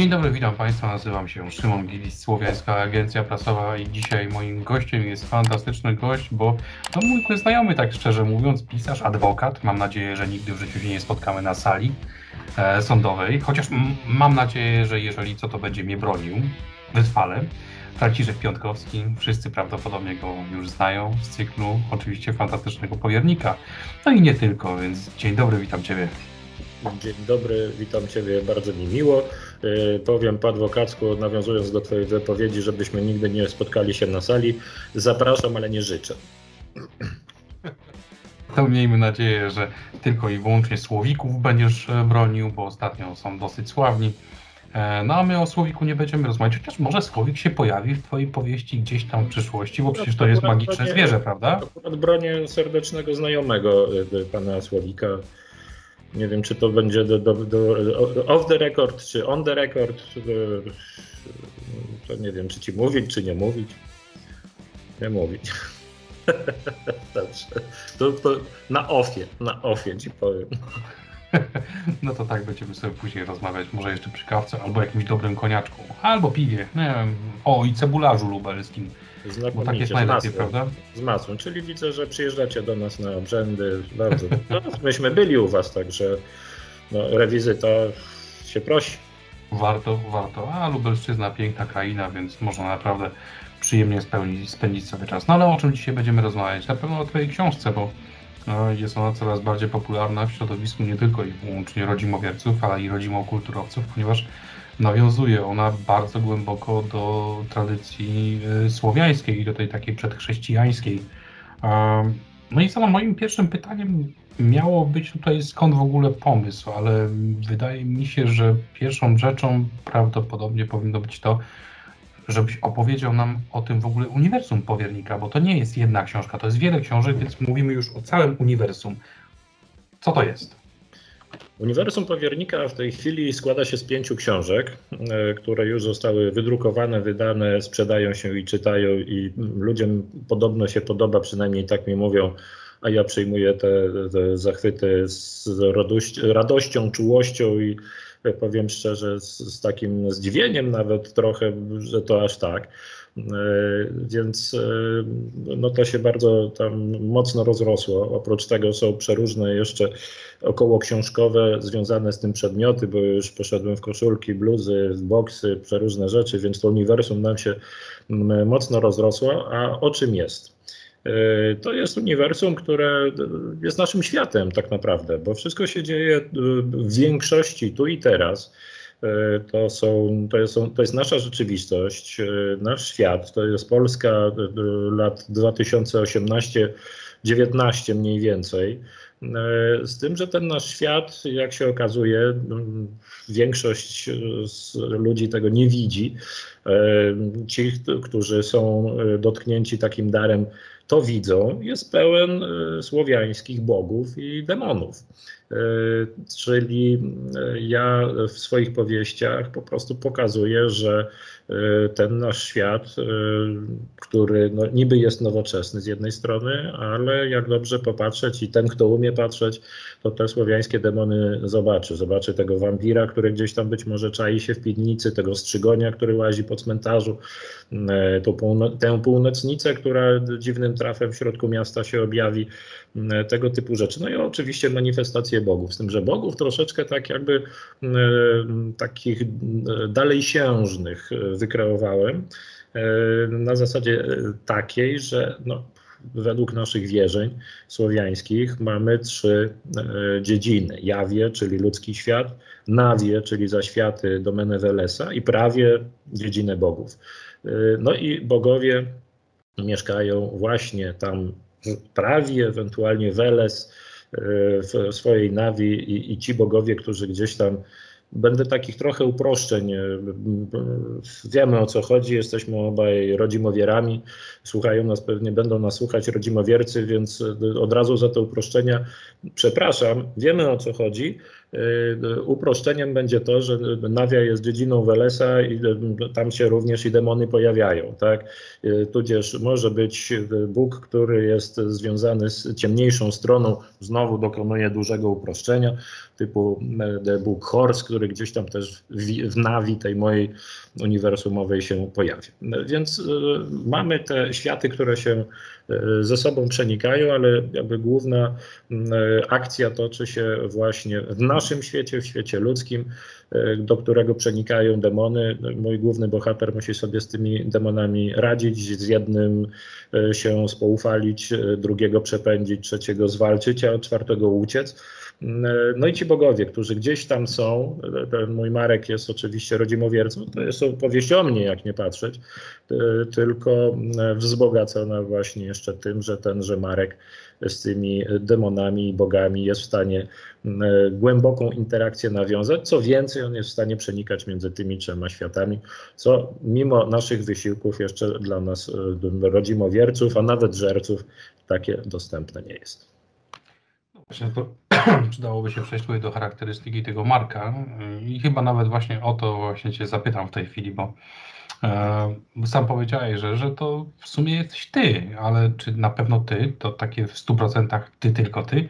Dzień dobry, witam Państwa. Nazywam się Szymon Gilis, Słowiańska Agencja Prasowa i dzisiaj moim gościem jest fantastyczny gość, bo to mój znajomy, tak szczerze mówiąc, pisarz, adwokat. Mam nadzieję, że nigdy w życiu się nie spotkamy na sali e, sądowej, chociaż mam nadzieję, że jeżeli co, to będzie mnie bronił wytrwale. Franciszek Piątkowski, wszyscy prawdopodobnie go już znają z cyklu oczywiście fantastycznego powiernika. No i nie tylko, więc dzień dobry, witam Ciebie. Dzień dobry, witam Ciebie, bardzo mi miło. Yy, powiem po adwokacku, nawiązując do Twojej wypowiedzi, żebyśmy nigdy nie spotkali się na sali. Zapraszam, ale nie życzę. To miejmy nadzieję, że tylko i wyłącznie Słowików będziesz e, bronił, bo ostatnio są dosyć sławni. E, no a my o Słowiku nie będziemy rozmawiać, chociaż może Słowik się pojawi w Twojej powieści gdzieś tam w przyszłości, bo przecież to jest magiczne bronię, zwierzę, prawda? Akurat bronię serdecznego znajomego e, pana Słowika. Nie wiem, czy to będzie do, do, do, off the record, czy on the record. To nie wiem, czy ci mówić, czy nie mówić. Nie mówić. To, to na ofie, na ofie ci powiem. No to tak będziemy sobie później rozmawiać, może jeszcze przy kawce, albo jakimś dobrym koniaczku, albo piwie, nie wiem, o i cebularzu lubelskim. Bo tak jest najlepiej, prawda? Z masłem, czyli widzę, że przyjeżdżacie do nas na obrzędy, bardzo. No, myśmy byli u was, także no, rewizyta się prosi. Warto, warto. A Lubelszczyzna, piękna kraina, więc można naprawdę przyjemnie spełnić, spędzić sobie czas. No ale o czym dzisiaj będziemy rozmawiać? Na pewno o Twojej książce, bo no, jest ona coraz bardziej popularna w środowisku nie tylko i wyłącznie rodzimowierców, ale i rodzimokulturowców, ponieważ nawiązuje ona bardzo głęboko do tradycji y, słowiańskiej i do tej takiej przedchrześcijańskiej. No i co, moim pierwszym pytaniem miało być tutaj skąd w ogóle pomysł, ale wydaje mi się, że pierwszą rzeczą prawdopodobnie powinno być to, żebyś opowiedział nam o tym w ogóle uniwersum powiernika, bo to nie jest jedna książka, to jest wiele książek, więc mówimy już o całym uniwersum. Co to jest? Uniwersum Powiernika w tej chwili składa się z pięciu książek, e, które już zostały wydrukowane, wydane, sprzedają się i czytają i ludziom podobno się podoba, przynajmniej tak mi mówią, a ja przyjmuję te, te zachwyty z radością, czułością i powiem szczerze, z, z takim zdziwieniem nawet trochę, że to aż tak. E, więc e, no to się bardzo tam mocno rozrosło. Oprócz tego są przeróżne jeszcze około książkowe związane z tym przedmioty, bo już poszedłem w koszulki, bluzy, boksy, przeróżne rzeczy, więc to uniwersum nam się mocno rozrosło. A o czym jest? E, to jest uniwersum, które jest naszym światem tak naprawdę, bo wszystko się dzieje w większości tu i teraz. E, to, są, to, jest, to jest nasza rzeczywistość, e, nasz świat, to jest Polska lat 2018-19 mniej więcej. Z tym, że ten nasz świat, jak się okazuje, większość ludzi tego nie widzi. Ci, którzy są dotknięci takim darem to widzą, jest pełen e, słowiańskich bogów i demonów. E, czyli e, ja w swoich powieściach po prostu pokazuję, że ten nasz świat, e, który no, niby jest nowoczesny z jednej strony, ale jak dobrze popatrzeć i ten, kto umie patrzeć, to te słowiańskie demony zobaczy. Zobaczy tego wampira, który gdzieś tam być może czai się w piwnicy, tego strzygonia, który łazi po cmentarzu, e, półno tę północnicę, która dziwnym trafem w środku miasta się objawi, tego typu rzeczy. No i oczywiście manifestacje bogów, z tym, że bogów troszeczkę tak jakby takich dalejsiężnych wykreowałem e, na zasadzie e, takiej, że no, według naszych wierzeń słowiańskich mamy trzy e, dziedziny. Jawie, czyli ludzki świat, nawie, czyli zaświaty domenę Welesa i prawie dziedzinę bogów. No i bogowie mieszkają właśnie tam prawie, ewentualnie Weles w swojej nawi i, i ci bogowie, którzy gdzieś tam Będę takich trochę uproszczeń. E, wiemy o co chodzi, jesteśmy obaj rodzimowierami. Słuchają nas pewnie, będą nas słuchać rodzimowiercy, więc e, od razu za te uproszczenia przepraszam. Wiemy o co chodzi. Uproszczeniem będzie to, że Nawia jest dziedziną Welesa i tam się również i demony pojawiają, tak? Tudzież może być Bóg, który jest związany z ciemniejszą stroną, znowu dokonuje dużego uproszczenia, typu Book Horse, który gdzieś tam też w, nawi tej mojej uniwersumowej się pojawi. Więc y, mamy te światy, które się y, ze sobą przenikają, ale jakby główna y, akcja toczy się właśnie w naszym świecie, w świecie ludzkim, do którego przenikają demony. Mój główny bohater musi sobie z tymi demonami radzić, z jednym się spoufalić, drugiego przepędzić, trzeciego zwalczyć, a od czwartego uciec. No i ci bogowie, którzy gdzieś tam są, ten mój Marek jest oczywiście rodzimowiercą, to jest opowieść o mnie, jak nie patrzeć, tylko wzbogacona właśnie jeszcze tym, że tenże Marek z tymi demonami i bogami jest w stanie głęboką interakcję nawiązać. Co więcej, on jest w stanie przenikać między tymi trzema światami, co mimo naszych wysiłków jeszcze dla nas rodzimowierców, a nawet żerców takie dostępne nie jest. Właśnie to przydałoby się przejść tutaj do charakterystyki tego marka i chyba nawet właśnie o to właśnie Cię zapytam w tej chwili, bo e, sam powiedziałeś, że, że to w sumie jesteś Ty, ale czy na pewno Ty, to takie w 100% Ty, tylko Ty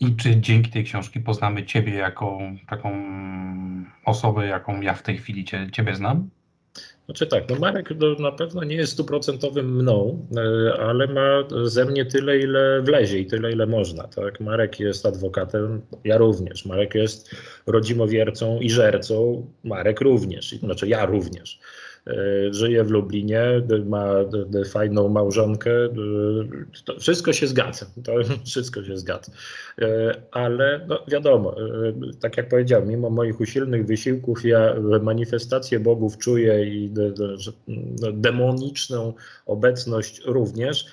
i czy dzięki tej książki poznamy Ciebie jako taką osobę, jaką ja w tej chwili cię, Ciebie znam? Znaczy tak, no Marek na pewno nie jest stuprocentowym mną, e, ale ma ze mnie tyle, ile wlezie i tyle, ile można. Tak? Marek jest adwokatem, ja również. Marek jest rodzimowiercą i żercą, Marek również, znaczy ja również. E, żyje w Lublinie, ma fajną małżonkę, to wszystko się zgadza, to wszystko się zgadza. E, ale no wiadomo, e, tak jak powiedziałem, mimo moich usilnych wysiłków, ja manifestację bogów czuję i demoniczną obecność również,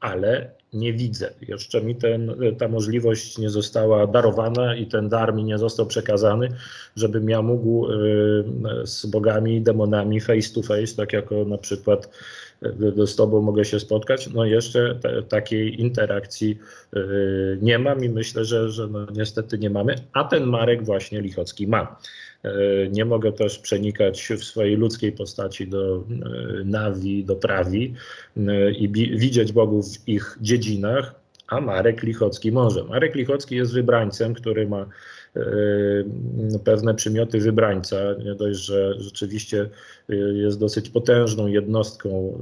ale nie widzę. Jeszcze mi ten, ta możliwość nie została darowana i ten dar mi nie został przekazany, żebym ja mógł y, z bogami i demonami face to face, tak jako na przykład y, z Tobą mogę się spotkać. No jeszcze te, takiej interakcji y, nie mam i myślę, że, że no niestety nie mamy, a ten Marek właśnie Lichocki ma. E, nie mogę też przenikać w swojej ludzkiej postaci do e, nawi, do prawi e, i widzieć bogów w ich dziedzinach, a Marek Lichocki może. Marek Lichocki jest wybrańcem, który ma pewne przymioty wybrańca. Nie dość, że rzeczywiście jest dosyć potężną jednostką,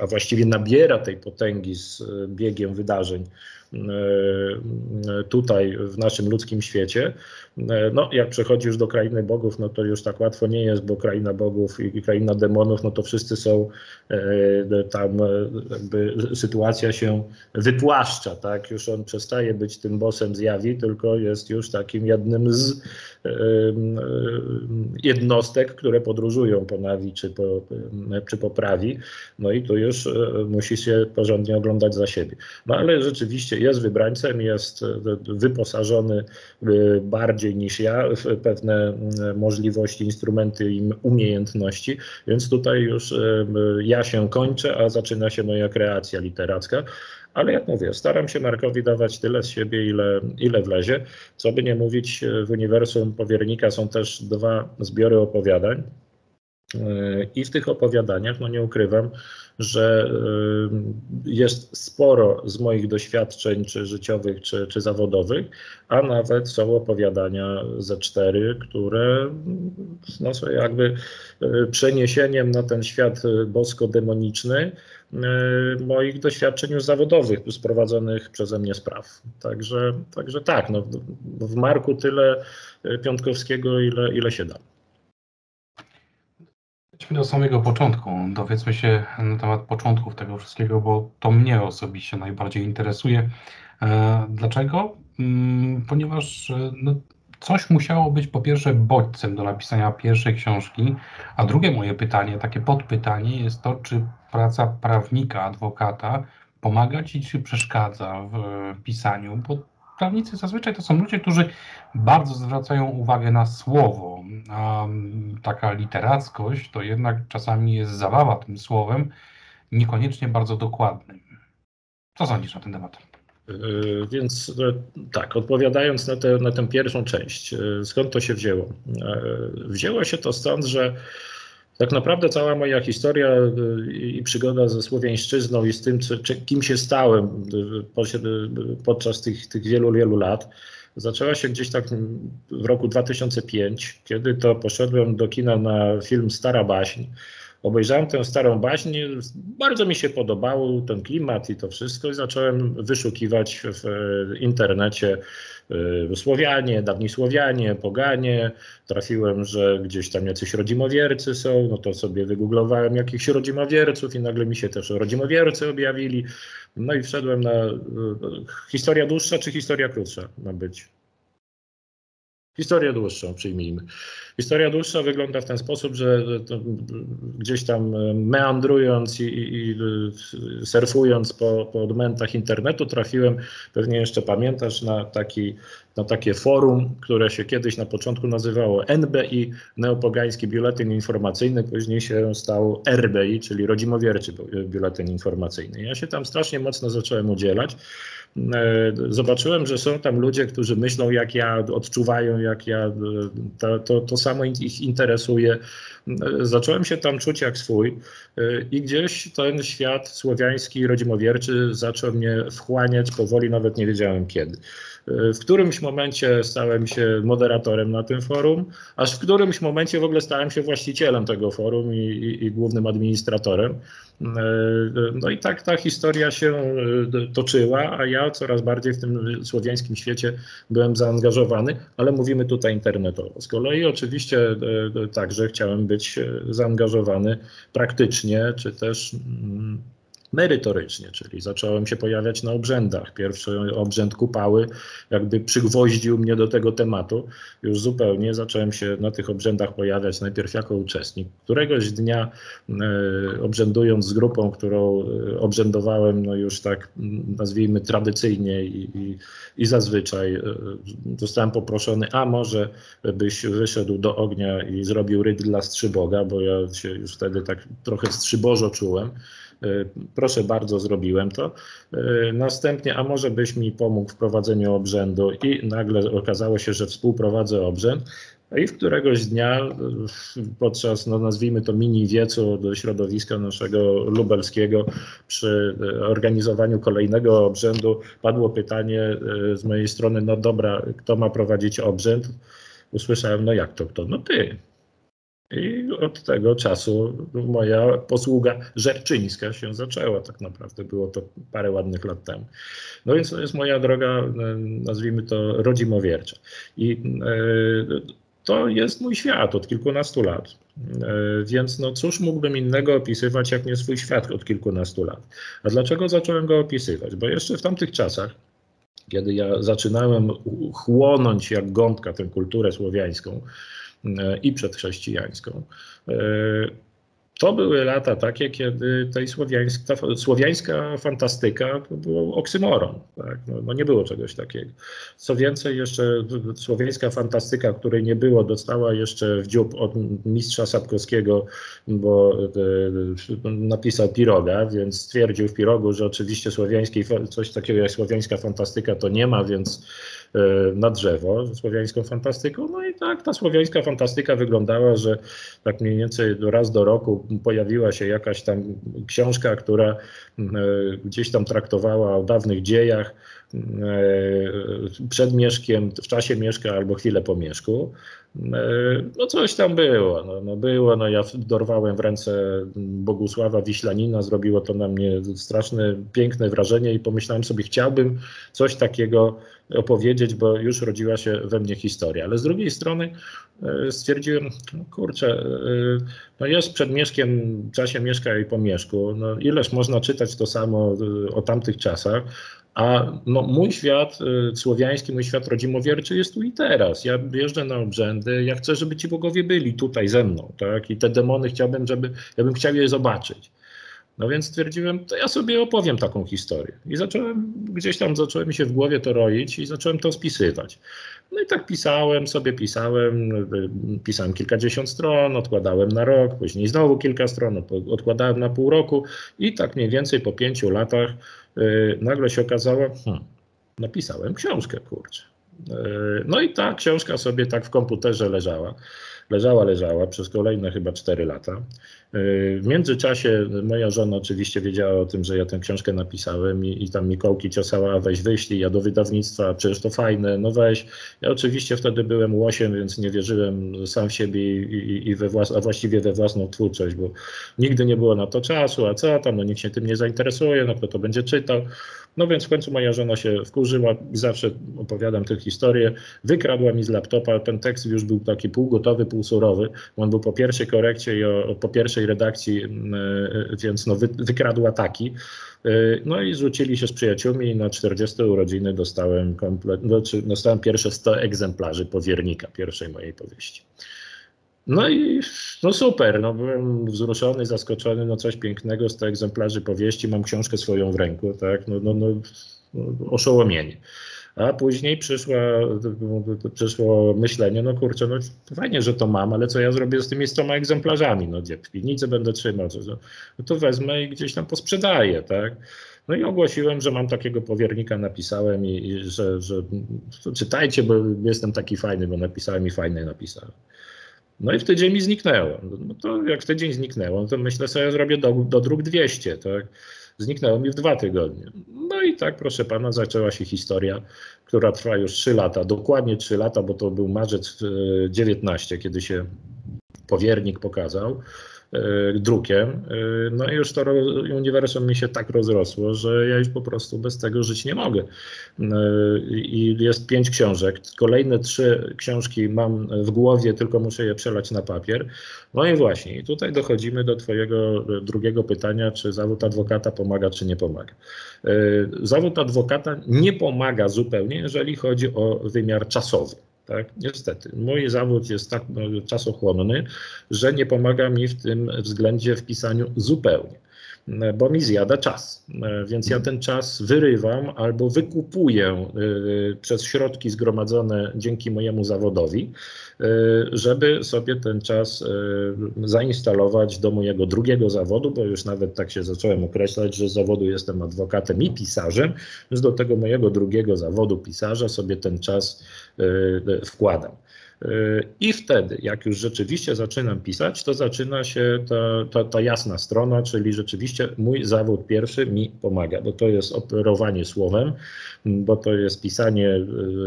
a właściwie nabiera tej potęgi z biegiem wydarzeń tutaj w naszym ludzkim świecie, E, no, jak przechodzi już do krainy bogów, no to już tak łatwo nie jest, bo kraina bogów i kraina demonów, no to wszyscy są e, tam, e, jakby sytuacja się wypłaszcza, tak? Już on przestaje być tym bossem zjawi, tylko jest już takim jednym z jednostek, które podróżują po czy po, czy po Prawi. No i tu już musi się porządnie oglądać za siebie. No ale rzeczywiście jest wybrańcem, jest wyposażony bardziej bardziej niż ja w pewne możliwości, instrumenty i umiejętności, więc tutaj już ja się kończę, a zaczyna się moja kreacja literacka. Ale jak mówię, staram się Markowi dawać tyle z siebie, ile, ile wlezie. Co by nie mówić, w uniwersum powiernika są też dwa zbiory opowiadań. I w tych opowiadaniach, no nie ukrywam, że y, jest sporo z moich doświadczeń, czy życiowych, czy, czy zawodowych, a nawet są opowiadania ze cztery, które no, są jakby y, przeniesieniem na ten świat bosko-demoniczny y, moich doświadczeń zawodowych, sprowadzonych przeze mnie spraw. Także, także tak, no, w Marku tyle Piątkowskiego, ile, ile się da. Przejdźmy do samego początku. Dowiedzmy się na temat początków tego wszystkiego, bo to mnie osobiście najbardziej interesuje. E, dlaczego? Mm, ponieważ e, no, coś musiało być po pierwsze bodźcem do napisania pierwszej książki, a drugie moje pytanie, takie podpytanie jest to, czy praca prawnika, adwokata pomaga ci, czy przeszkadza w pisaniu, bo prawnicy zazwyczaj to są ludzie, którzy bardzo zwracają uwagę na słowo, a taka literackość to jednak czasami jest zabawa tym słowem, niekoniecznie bardzo dokładnym. Co sądzisz na ten temat? Więc tak, odpowiadając na, te, na tę pierwszą część, skąd to się wzięło? Wzięło się to stąd, że tak naprawdę cała moja historia i przygoda ze słowiańszczyzną i z tym, co, kim się stałem podczas tych, tych wielu, wielu lat, zaczęła się gdzieś tak w roku 2005, kiedy to poszedłem do kina na film Stara Baśń. Obejrzałem tę starą baśń, bardzo mi się podobało ten klimat i to wszystko i zacząłem wyszukiwać w internecie Słowianie, dawni Słowianie, Poganie. Trafiłem, że gdzieś tam jacyś rodzimowiercy są, no to sobie wygooglowałem jakichś rodzimowierców i nagle mi się też rodzimowiercy objawili. No i wszedłem na y, historia dłuższa czy historia krótsza ma być. Historię dłuższą przyjmijmy. Historia dłuższa wygląda w ten sposób, że gdzieś tam meandrując i, i, i surfując po, po odmętach internetu trafiłem, pewnie jeszcze pamiętasz, na, taki, na takie forum, które się kiedyś na początku nazywało NBI, Neopogański Biuletyn Informacyjny, później się stał RBI, czyli Rodzimowierczy Biuletyn Informacyjny. Ja się tam strasznie mocno zacząłem udzielać. E, zobaczyłem, że są tam ludzie, którzy myślą jak ja, odczuwają ja, e, to, to, to samo ich interesuje. E, zacząłem się tam czuć jak swój i gdzieś ten świat słowiański, rodzimowierczy zaczął mnie wchłaniać powoli, nawet nie wiedziałem kiedy. W którymś momencie stałem się moderatorem na tym forum, aż w którymś momencie w ogóle stałem się właścicielem tego forum i, i, i głównym administratorem. No i tak ta historia się toczyła, a ja coraz bardziej w tym słowiańskim świecie byłem zaangażowany, ale mówimy tutaj internetowo. Z kolei oczywiście także chciałem być zaangażowany praktycznie, czy też mm, merytorycznie, czyli zacząłem się pojawiać na obrzędach. Pierwszy obrzęd kupały jakby przygwoździł mnie do tego tematu. Już zupełnie zacząłem się na tych obrzędach pojawiać najpierw jako uczestnik. Któregoś dnia e, obrzędując z grupą, którą e, obrzędowałem no już tak nazwijmy tradycyjnie i, i, i zazwyczaj e, zostałem poproszony, a może byś wyszedł do ognia i zrobił ryd dla Strzyboga, bo ja się już wtedy tak trochę strzybożo czułem. E, proszę bardzo, zrobiłem to. E, następnie, a może byś mi pomógł w prowadzeniu obrzędu i nagle okazało się, że współprowadzę obrzęd. I w któregoś dnia e, podczas, no nazwijmy to mini wiecu do środowiska naszego lubelskiego przy organizowaniu kolejnego obrzędu padło pytanie z mojej strony, no dobra, kto ma prowadzić obrzęd? Usłyszałem, no jak to kto? No ty. I od tego czasu moja posługa żerczyńska się zaczęła. Tak naprawdę było to parę ładnych lat temu. No więc to jest moja droga, nazwijmy to rodzimowiercza. I e, to jest mój świat od kilkunastu lat. E, więc no cóż mógłbym innego opisywać, jak nie swój świat od kilkunastu lat. A dlaczego zacząłem go opisywać? Bo jeszcze w tamtych czasach, kiedy ja zaczynałem chłonąć jak gąbka tę kulturę słowiańską, E, i przedchrześcijańską. To były lata takie, kiedy tej słowiańska, słowiańska fantastyka to było oksymoron. Tak? No, no, nie było czegoś takiego. Co więcej, jeszcze słowiańska fantastyka, której nie było, dostała jeszcze w dziób od mistrza Sapkowskiego, bo e, napisał Piroga, więc stwierdził w Pirogu, że oczywiście słowiańskiej, coś takiego jak słowiańska fantastyka to nie ma, więc E, na drzewo ze słowiańską fantastyką. No i tak ta słowiańska fantastyka wyglądała, że tak mniej więcej raz do roku pojawiła się jakaś tam książka, która e, gdzieś tam traktowała o dawnych dziejach przed mieszkiem, w czasie mieszka albo chwilę po mieszku. No coś tam było, no, no, było, no ja dorwałem w ręce Bogusława Wiślanina, zrobiło to na mnie straszne, piękne wrażenie i pomyślałem sobie, chciałbym coś takiego opowiedzieć, bo już rodziła się we mnie historia. Ale z drugiej strony e, stwierdziłem, no kurczę, e, no jest przed mieszkiem, w czasie mieszka i po mieszku, no ileż można czytać to samo e, o tamtych czasach, a no, mój świat słowiański, mój świat rodzimowierczy jest tu i teraz. Ja jeżdżę na obrzędy, ja chcę, żeby ci bogowie byli tutaj ze mną, tak? I te demony chciałbym, żeby, ja bym chciał je zobaczyć. No więc stwierdziłem, to ja sobie opowiem taką historię. I zacząłem, gdzieś tam zacząłem mi się w głowie to roić i zacząłem to spisywać. No i tak pisałem, sobie pisałem, pisałem kilkadziesiąt stron, odkładałem na rok, później znowu kilka stron, odkładałem na pół roku i tak mniej więcej po pięciu latach nagle się okazało, hmm, napisałem książkę, kurczę. No i ta książka sobie tak w komputerze leżała. Leżała, leżała przez kolejne chyba 4 lata. W międzyczasie moja żona oczywiście wiedziała o tym, że ja tę książkę napisałem i, i tam Mikołki ciosała, weź wyślij, ja do wydawnictwa, przecież to fajne, no weź. Ja oczywiście wtedy byłem łosiem, więc nie wierzyłem sam w siebie i, i, we włas- a właściwie we własną twórczość, bo nigdy nie było na to czasu, a co tam, no nikt się tym nie zainteresuje, no kto to będzie czytał. No więc w końcu moja żona się wkurzyła zawsze opowiadam tę historię. Wykradła mi z laptopa, ten tekst już był taki półgotowy, półsurowy. On był po pierwszej korekcie i o, po pierwszej redakcji, więc no wy, wykradła taki. No i zrzucili się z przyjaciółmi i na 40 urodziny dostałem, komplet, znaczy dostałem pierwsze 100 egzemplarzy powiernika pierwszej mojej powieści. No i no super, no byłem wzruszony, zaskoczony, no coś pięknego z tych egzemplarzy powieści, mam książkę swoją w ręku, tak, no, no, no oszołomienie. A później przyszła, przyszło myślenie, no kurczę, no fajnie, że to mam, ale co ja zrobię z tymi 100 egzemplarzami, no gdzie w piwnicy będę trzymał, no, no to wezmę i gdzieś tam posprzedaję, tak. No i ogłosiłem, że mam takiego powiernika, napisałem i, i że, że czytajcie, bo jestem taki fajny, bo napisałem i fajnie napisałem. No i w tydzień mi zniknęło. No to jak w tydzień zniknęło, to myślę sobie, zrobię do, do dróg 200, tak? Zniknęło mi w dwa tygodnie. No i tak, proszę pana, zaczęła się historia, która trwa już 3 lata, dokładnie 3 lata, bo to był marzec 19, kiedy się powiernik pokazał drukiem. No i już to uniwersum mi się tak rozrosło, że ja już po prostu bez tego żyć nie mogę. I jest pięć książek. Kolejne trzy książki mam w głowie, tylko muszę je przelać na papier. No i właśnie, i tutaj dochodzimy do Twojego drugiego pytania, czy zawód adwokata pomaga, czy nie pomaga. Zawód adwokata nie pomaga zupełnie, jeżeli chodzi o wymiar czasowy. Tak, niestety. Mój zawód jest tak no, czasochłonny, że nie pomaga mi w tym względzie w pisaniu zupełnie, bo mi zjada czas. Więc ja ten czas wyrywam albo wykupuję przez środki zgromadzone dzięki mojemu zawodowi, żeby sobie ten czas zainstalować do mojego drugiego zawodu, bo już nawet tak się zacząłem określać, że z zawodu jestem adwokatem i pisarzem, więc do tego mojego drugiego zawodu pisarza sobie ten czas wkładam. I wtedy, jak już rzeczywiście zaczynam pisać, to zaczyna się ta, ta, ta, jasna strona, czyli rzeczywiście mój zawód pierwszy mi pomaga, bo to jest operowanie słowem, bo to jest pisanie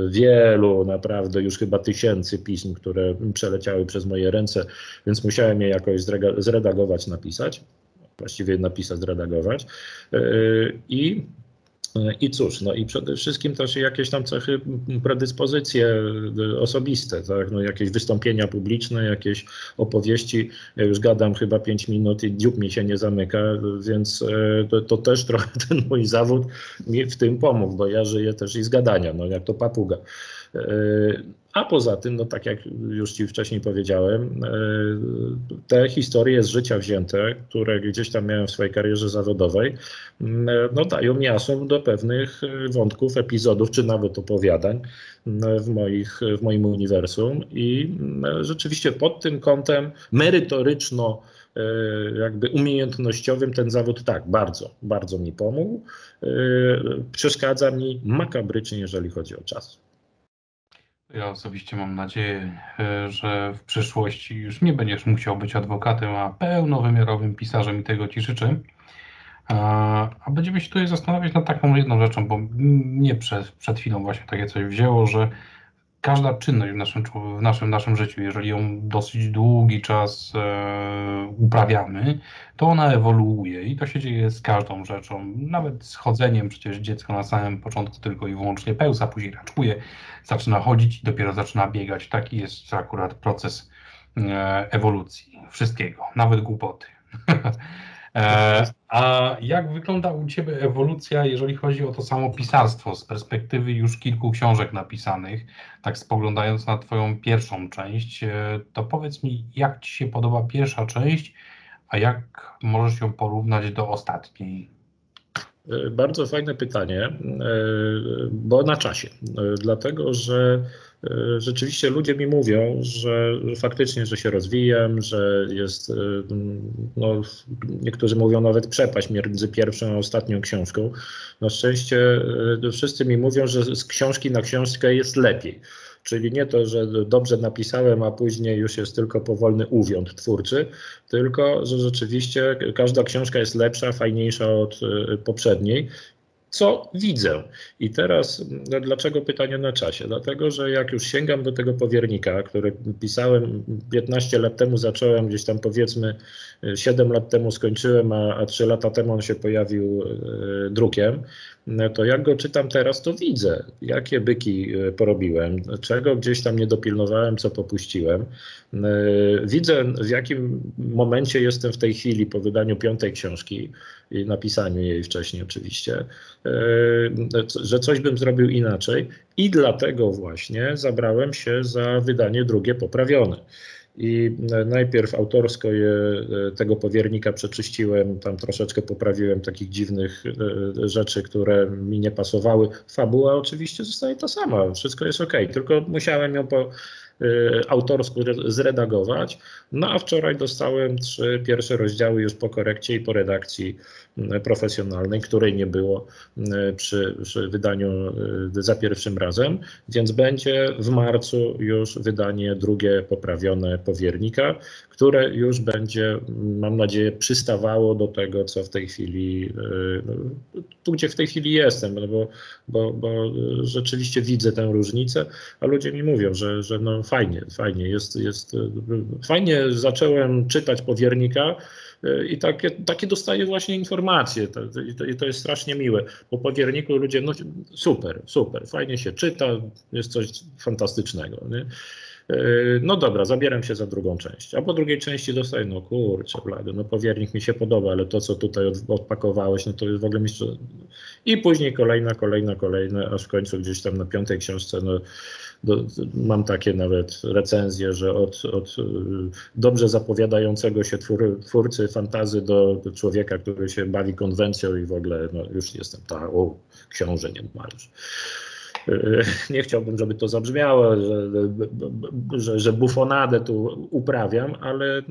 wielu, naprawdę już chyba tysięcy pism, które przeleciały przez moje ręce, więc musiałem je jakoś zredagować, napisać właściwie napisać, zredagować. I i cóż, no i przede wszystkim też jakieś tam cechy, predyspozycje osobiste, tak? no jakieś wystąpienia publiczne, jakieś opowieści. Ja już gadam chyba 5 minut i dziób mi się nie zamyka, więc to, to, też trochę ten mój zawód mi w tym pomógł, bo ja żyję też i z gadania, no jak to papuga. A poza tym, no tak jak już Ci wcześniej powiedziałem, te historie z życia wzięte, które gdzieś tam miałem w swojej karierze zawodowej, no dają miasą do pewnych wątków, epizodów, czy nawet opowiadań w, moich, w moim uniwersum i rzeczywiście pod tym kątem merytoryczno jakby umiejętnościowym ten zawód tak, bardzo, bardzo mi pomógł. Przeszkadza mi makabrycznie, jeżeli chodzi o czas. Ja osobiście mam nadzieję, e, że w przyszłości już nie będziesz musiał być adwokatem, a pełnowymiarowym pisarzem i tego Ci życzę. A będziemy się tutaj zastanawiać nad taką jedną rzeczą, bo mnie przed, przed chwilą właśnie takie coś wzięło, że każda czynność w naszym, w naszym, naszym życiu, jeżeli ją dosyć długi czas e, uprawiamy, to ona ewoluuje i to się dzieje z każdą rzeczą. Nawet z chodzeniem, przecież dziecko na samym początku tylko i wyłącznie pełza, później raczkuje, zaczyna chodzić i dopiero zaczyna biegać. Taki jest akurat proces e, ewolucji wszystkiego, nawet głupoty. E, a jak wygląda u Ciebie ewolucja, jeżeli chodzi o to samo pisarstwo z perspektywy już kilku książek napisanych, tak spoglądając na Twoją pierwszą część, e, to powiedz mi, jak Ci się podoba pierwsza część, a jak możesz ją porównać do ostatniej? E, bardzo fajne pytanie, bo na czasie. Dlatego, że rzeczywiście ludzie mi mówią, że faktycznie, że się rozwijam, że jest, no, niektórzy mówią nawet przepaść między pierwszą a ostatnią książką. Na szczęście wszyscy mi mówią, że z książki na książkę jest lepiej. Czyli nie to, że dobrze napisałem, a później już jest tylko powolny uwiąd twórczy, tylko że rzeczywiście każda książka jest lepsza, fajniejsza od poprzedniej co widzę. I teraz no, dlaczego pytanie na czasie? Dlatego, że jak już sięgam do tego powiernika, który pisałem 15 lat temu, zacząłem gdzieś tam powiedzmy 7 lat temu skończyłem, a, a 3 lata temu on się pojawił y, drukiem, to jak go czytam teraz, to widzę, jakie byki e, porobiłem, czego gdzieś tam nie dopilnowałem, co popuściłem. E, widzę, w jakim momencie jestem w tej chwili po wydaniu piątej książki i napisaniu jej wcześniej oczywiście, e, że coś bym zrobił inaczej i dlatego właśnie zabrałem się za wydanie drugie poprawione. I najpierw autorsko je, e, tego powiernika przeczyściłem, tam troszeczkę poprawiłem takich dziwnych e, rzeczy, które mi nie pasowały. Fabuła oczywiście zostaje ta sama, wszystko jest ok, tylko musiałem ją po, Y, autorsku zredagować. No a wczoraj dostałem trzy pierwsze rozdziały już po korekcie i po redakcji y, profesjonalnej, której nie było y, przy, przy wydaniu za pierwszym razem, więc będzie w marcu już wydanie drugie poprawione powiernika, które już będzie, mam nadzieję, przystawało do tego, co w tej chwili, tu gdzie w tej chwili jestem, no bo, bo, bo rzeczywiście widzę tę różnicę, a ludzie mi mówią, że, że no fajnie, fajnie, jest, jest, fajnie zacząłem czytać powiernika e, i takie, takie dostaję właśnie informacje i to, i to jest strasznie miłe. Po powierniku ludzie, no super, super, fajnie się czyta, jest coś fantastycznego. Nie? E, no dobra, zabieram się za drugą część. A po drugiej części dostaję, no kurczę, blady, no powiernik mi się podoba, ale to, co tutaj odpakowałeś, no to jest w ogóle mistrz... I później kolejna, kolejna, kolejna, aż w końcu gdzieś tam na piątej książce, no do, mam takie nawet recenzje, że od, od y, dobrze zapowiadającego się twór, twórcy fantazy do, człowieka, który się bawi konwencją i w ogóle no, już jestem ta, o, książę nie. Y, nie chciałbym, żeby to zabrzmiało, że, że, że bufonadę tu uprawiam, ale y,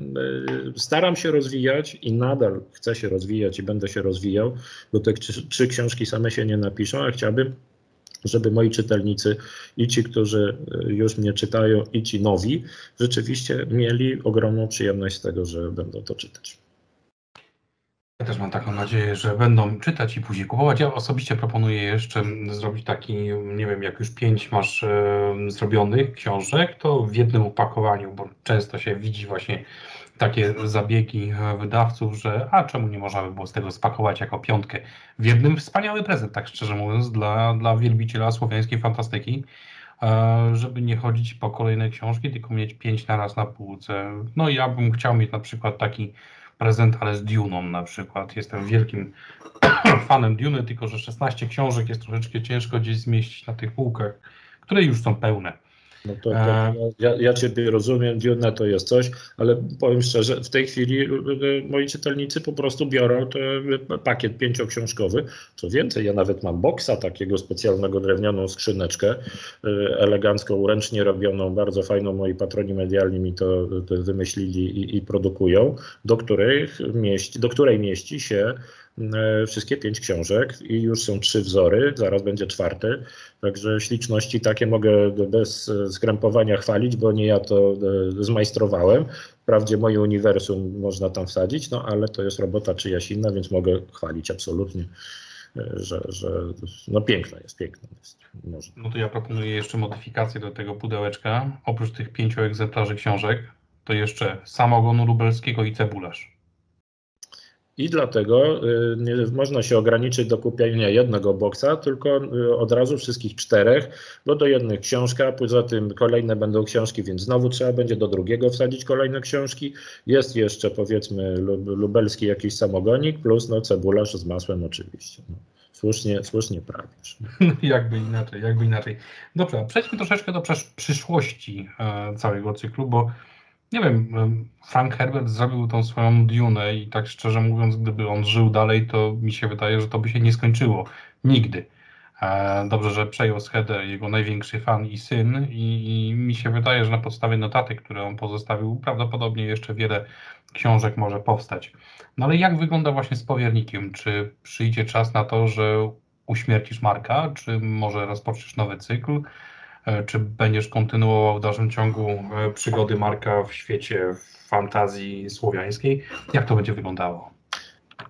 staram się rozwijać i nadal chcę się rozwijać i będę się rozwijał, bo te trzy, książki same się nie napiszą, a chciałbym żeby moi czytelnicy i ci, którzy y, już mnie czytają, i ci nowi, rzeczywiście mieli ogromną przyjemność z tego, że będą to czytać. Ja też mam taką nadzieję, że będą czytać i później kupować. Ja osobiście proponuję jeszcze zrobić taki, nie wiem, jak już pięć masz e, zrobionych książek, to w jednym opakowaniu, bo często się widzi właśnie takie zabiegi wydawców, że a czemu nie można by było z tego spakować jako piątkę w jednym wspaniały prezent, tak szczerze mówiąc, dla, dla wielbiciela słowiańskiej fantastyki, e, żeby nie chodzić po kolejne książki, tylko mieć pięć na raz na półce. No ja bym chciał mieć na przykład taki prezent, ale z Duną na przykład. Jestem wielkim fanem Duny, tylko że 16 książek jest troszeczkę ciężko gdzieś zmieścić na tych półkach, które już są pełne. No to, to ja, ja Ciebie rozumiem, Dune to jest coś, ale powiem szczerze, w tej chwili y, y, moi czytelnicy po prostu biorą ten pakiet pięcioksiążkowy. Co więcej, ja nawet mam boksa takiego specjalnego, drewnianą skrzyneczkę, y, elegancką, ręcznie robioną, bardzo fajną. Moi patroni medialni mi to, wymyślili i, i produkują, do, których mieści, do której mieści się wszystkie pięć książek i już są trzy wzory, zaraz będzie czwarty. Także śliczności takie mogę bez skrępowania chwalić, bo nie ja to e, zmajstrowałem. Wprawdzie moje uniwersum można tam wsadzić, no ale to jest robota czyjaś inna, więc mogę chwalić absolutnie. E, że, że no piękna jest, piękna jest. Może. No to ja proponuję jeszcze modyfikację do tego pudełeczka. Oprócz tych pięciu egzemplarzy książek, to jeszcze samogonu lubelskiego i cebularz. I dlatego y, nie można się ograniczyć do kupienia jednego boksa, tylko y, od razu wszystkich czterech, bo do jednych książka, poza tym kolejne będą książki, więc znowu trzeba będzie do drugiego wsadzić kolejne książki. Jest jeszcze powiedzmy lubelski jakiś samogonik, plus no cebularz z masłem oczywiście. No, słusznie, słusznie prawisz. jakby inaczej, jakby inaczej. Dobrze, przejdźmy troszeczkę do przyszłości e, całego cyklu, bo nie wiem, Frank Herbert zrobił tą swoją Dune i tak szczerze mówiąc, gdyby on żył dalej, to mi się wydaje, że to by się nie skończyło. Nigdy. E, dobrze, że przejął schedę jego największy fan i syn i, i mi się wydaje, że na podstawie notatek, które on pozostawił, prawdopodobnie jeszcze wiele książek może powstać. No ale jak wygląda właśnie z powiernikiem? Czy przyjdzie czas na to, że uśmiercisz Marka, czy może rozpoczniesz nowy cykl? E, czy będziesz kontynuował w dalszym ciągu e, przygody Marka w świecie fantazji słowiańskiej? Jak to będzie wyglądało?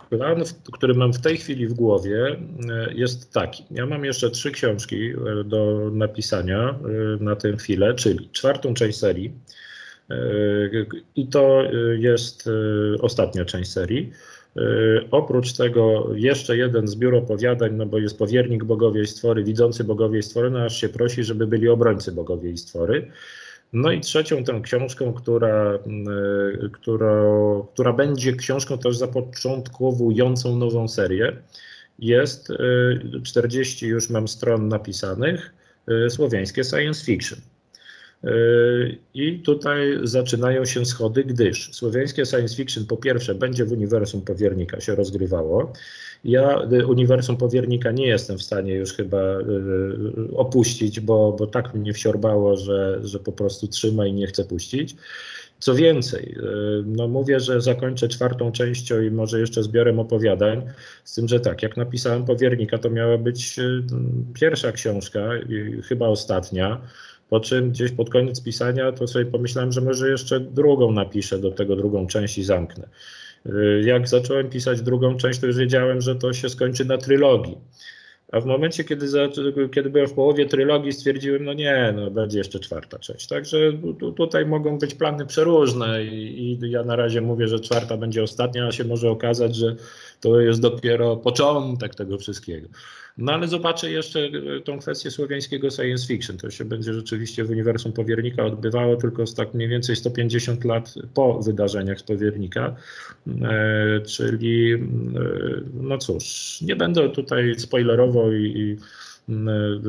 Plan, który mam w tej chwili w głowie, e, jest taki. Ja mam jeszcze trzy książki do napisania na tę chwilę, czyli czwartą część serii. I to jest ostatnia część serii. Y, oprócz tego jeszcze jeden zbiór opowiadań, no bo jest powiernik bogowie i stwory, widzący bogowie i stwory, no aż się prosi, żeby byli obrońcy bogowie i stwory. No i trzecią tą książką, która, y, która, która będzie książką też zapoczątkowującą nową serię, jest 40 y, już mam stron napisanych, słowiańskie science fiction. I tutaj zaczynają się schody, gdyż słowiańskie science fiction po pierwsze będzie w uniwersum powiernika się rozgrywało. Ja y, uniwersum powiernika nie jestem w stanie już chyba y, opuścić, bo, bo tak mnie wsiorbało, że, że po prostu trzyma i nie chcę puścić. Co więcej, y, no mówię, że zakończę czwartą częścią i może jeszcze zbiorem opowiadań, z tym, że tak, jak napisałem powiernika, to miała być pierwsza książka, chyba ostatnia. Po czym gdzieś pod koniec pisania to sobie pomyślałem, że może jeszcze drugą napiszę do tego drugą część i zamknę. Y, jak zacząłem pisać drugą część, to już wiedziałem, że to się skończy na trylogii. A w momencie, kiedy, za, kiedy byłem w połowie trylogii, stwierdziłem, no nie, no będzie jeszcze czwarta część. Także tu, tutaj mogą być plany przeróżne i, i, ja na razie mówię, że czwarta będzie ostatnia, a się może okazać, że to jest dopiero początek tego wszystkiego. No ale zobaczę jeszcze e, tą kwestię słowiańskiego science fiction. To się będzie rzeczywiście w uniwersum powiernika odbywało tylko tak mniej więcej 150 lat po wydarzeniach z powiernika. E, czyli, e, no cóż, nie będę tutaj spoilerował i, i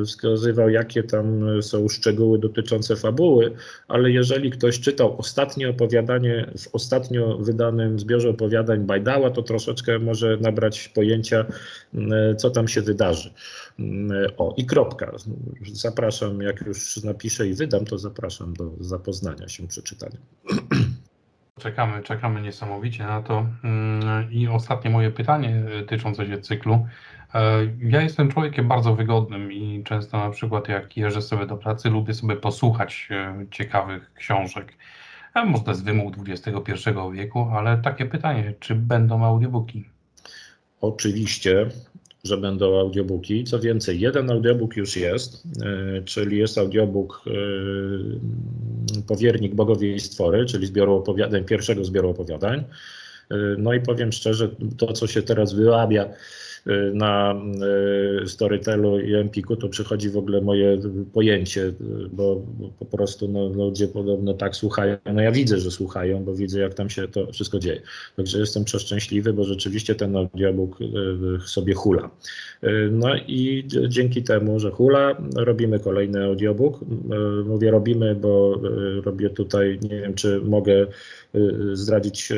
wskazywał, jakie tam są szczegóły dotyczące fabuły, ale jeżeli ktoś czytał ostatnie opowiadanie w ostatnio wydanym zbiorze opowiadań Bajdała, to troszeczkę może nabrać pojęcia, e, co tam się wydarzy. E, o, i kropka. Zapraszam, jak już napiszę i wydam, to zapraszam do zapoznania się, przeczytania. Czekamy, czekamy niesamowicie na to. Mm, I ostatnie moje pytanie tyczące się cyklu. E, ja jestem człowiekiem bardzo wygodnym i często na przykład jak jeżdżę sobie do pracy, lubię sobie posłuchać e, ciekawych książek. A może z wymóg XXI wieku, ale takie pytanie, czy będą audiobooki? Oczywiście, że będą audiobooki. Co więcej, jeden audiobook już jest, e, czyli jest audiobook Powiernik Bogowie i Stwory, czyli zbioru opowiadań, pierwszego zbioru opowiadań. No i powiem szczerze, to co się teraz wyrabia na e, Storytelu i Empiku, to przychodzi w ogóle moje pojęcie, bo, bo po prostu no, ludzie podobno tak słuchają. No ja widzę, że słuchają, bo widzę, jak tam się to wszystko dzieje. Także jestem przeszczęśliwy, bo rzeczywiście ten audiobook sobie hula. No i dzięki temu, że hula, robimy kolejny audiobook. Mówię robimy, bo robię tutaj, nie wiem, czy mogę zdradzić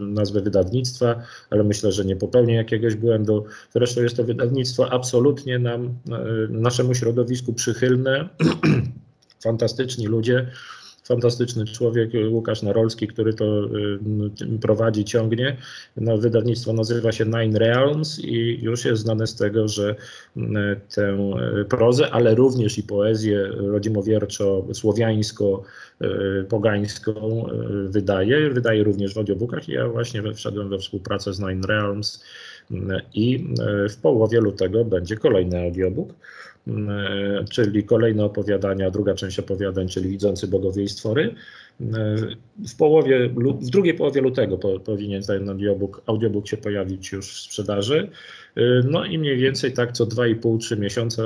nazwę wydawnictwa, ale myślę, że nie popełnię jakiegoś błędu. Zresztą jest to wydawnictwo absolutnie nam, e, naszemu środowisku przychylne. Fantastyczni ludzie, fantastyczny człowiek, Łukasz Narolski, który to y, prowadzi, ciągnie. No, wydawnictwo nazywa się Nine Realms i już jest znane z tego, że y, tę prozę, ale również i poezję rodzimowierczo, słowiańsko, pogańską wydaje. Wydaje również w audiobookach i ja właśnie wszedłem we współpracę z Nine Realms i w połowie lutego będzie kolejny audiobook. E, czyli kolejne opowiadania, druga część opowiadań, czyli Widzący Bogowie i Stwory. W, połowie, w drugiej połowie lutego po, powinien ten audiobook, audiobook się pojawić już w sprzedaży. E, no i mniej więcej tak co 2,5-3 miesiące,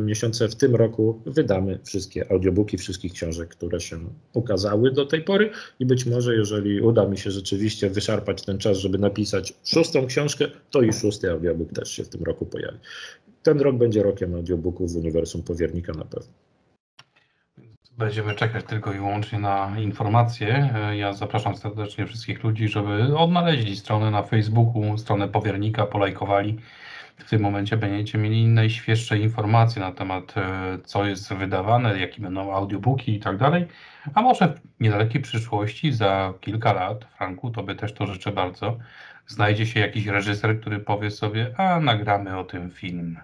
miesiące w tym roku wydamy wszystkie audiobooki wszystkich książek, które się ukazały do tej pory i być może jeżeli uda mi się rzeczywiście wyszarpać ten czas, żeby napisać szóstą książkę, to i szósty audiobook też się w tym roku pojawi ten rok będzie rokiem audiobooków w uniwersum powiernika na pewno. Będziemy czekać tylko i wyłącznie na informacje. Ja zapraszam serdecznie wszystkich ludzi, żeby odnaleźli stronę na Facebooku, stronę powiernika, polajkowali w tym momencie będziecie mieli najświeższe informacje na temat, e, co jest wydawane, jakie będą audiobooki i tak dalej. A może w niedalekiej przyszłości, za kilka lat, Franku, tobie też to życzę bardzo, znajdzie się jakiś reżyser, który powie sobie, a nagramy o tym film.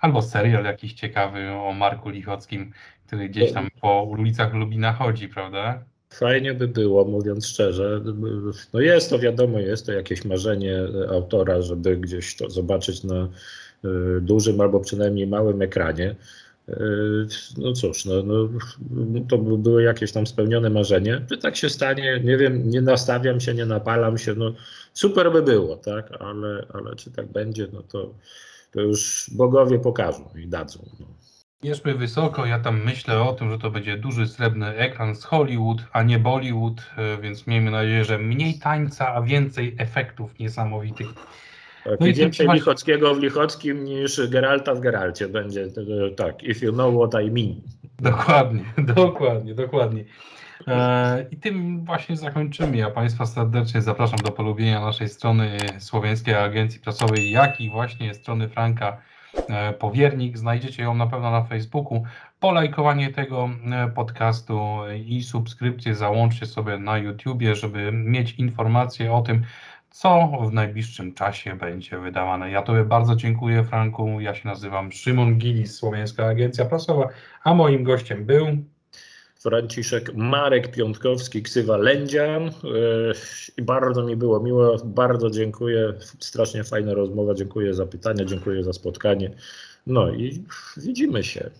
Albo serial jakiś ciekawy o Marku Lichockim, który gdzieś tam po ulicach Lubina chodzi, prawda? Fajnie by było, mówiąc szczerze. No jest to wiadomo, jest to jakieś marzenie autora, żeby gdzieś to zobaczyć na y, dużym albo przynajmniej małym ekranie. Y, no cóż, no, no, to by było jakieś tam spełnione marzenie. Czy tak się stanie, nie wiem, nie nastawiam się, nie napalam się, no super by było, tak, ale, ale czy tak będzie, no to, to już bogowie pokażą i dadzą. No. Bierzmy wysoko, ja tam myślę o tym, że to będzie duży srebrny ekran z Hollywood, a nie Bollywood, e, więc miejmy nadzieję, że mniej tańca, a więcej efektów niesamowitych. Tak, no i więcej właśnie... Lichockiego w Lichockim niż Geralta w Geralcie będzie, tak, if you know what I mean. Dokładnie, dokładnie, dokładnie. E, I tym właśnie zakończymy. Ja Państwa serdecznie zapraszam do polubienia naszej strony Słowiańskiej Agencji Prasowej, jak i właśnie strony Franka E, powiernik. Znajdziecie ją na pewno na Facebooku. Polajkowanie tego e, podcastu i subskrypcję załączcie sobie na YouTubie, żeby mieć informacje o tym, co w najbliższym czasie będzie wydawane. Ja Tobie bardzo dziękuję, Franku. Ja się nazywam Szymon Gilis, Słowiańska Agencja Prasowa, a moim gościem był Franciszek Marek Piątkowski, ksywa Lędzian. E, I bardzo mi było miło, bardzo dziękuję. Strasznie fajna rozmowa, dziękuję za pytania, dziękuję za spotkanie. No i widzimy się.